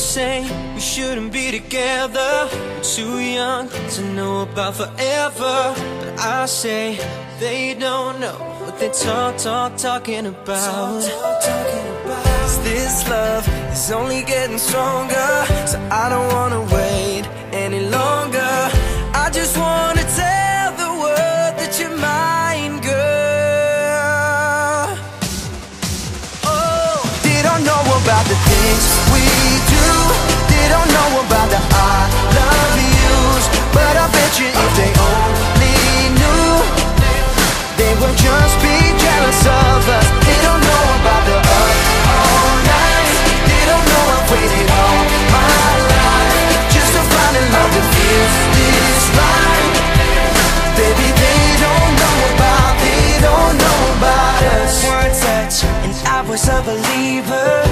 say we shouldn't be together. We're too young to know about forever. But I say they don't know they talk, talk, talking about. Talk, talking about. This love is only getting stronger, so I don't wanna wait any longer. I just wanna tell the world that you're mine, girl. Oh, they don't know about the things we do. They don't know about the a believer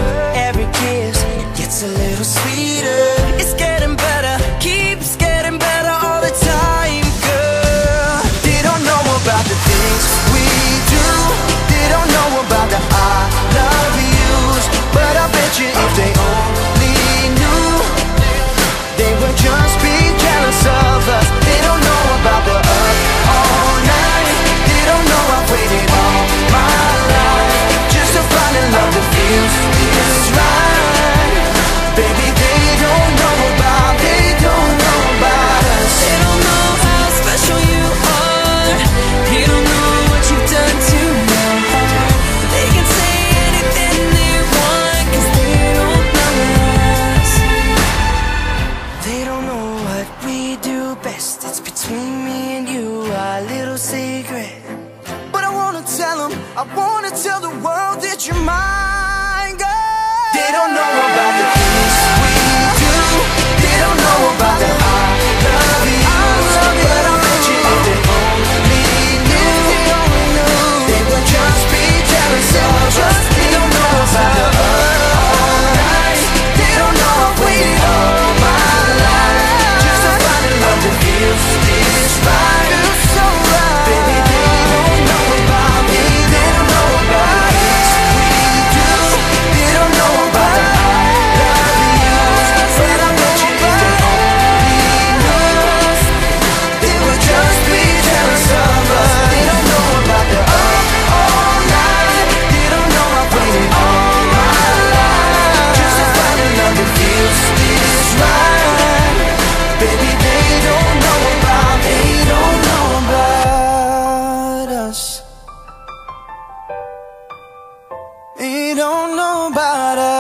I wanna tell the world that you're mine, girl. They don't know. We don't know about us.